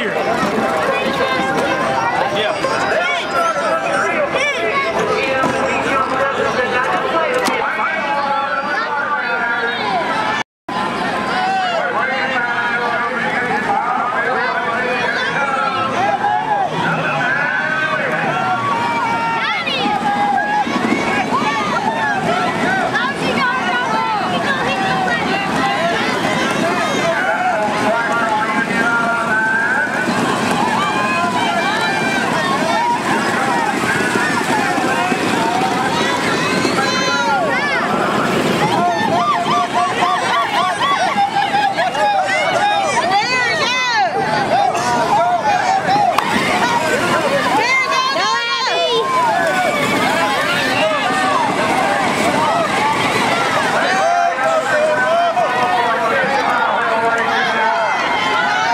here.